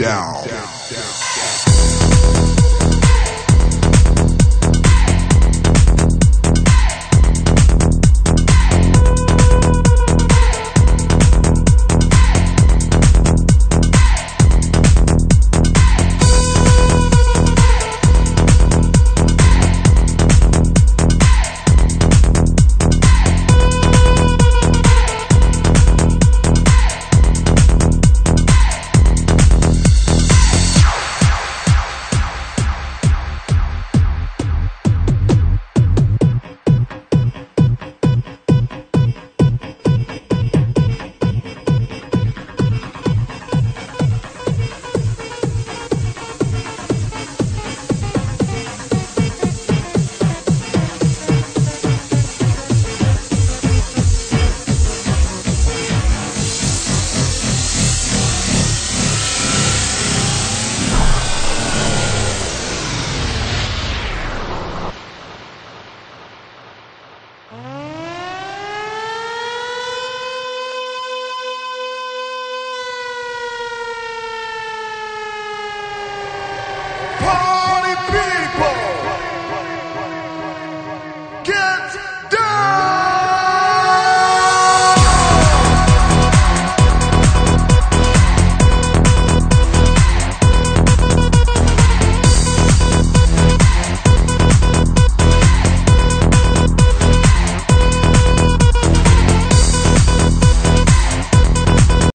down. Oh!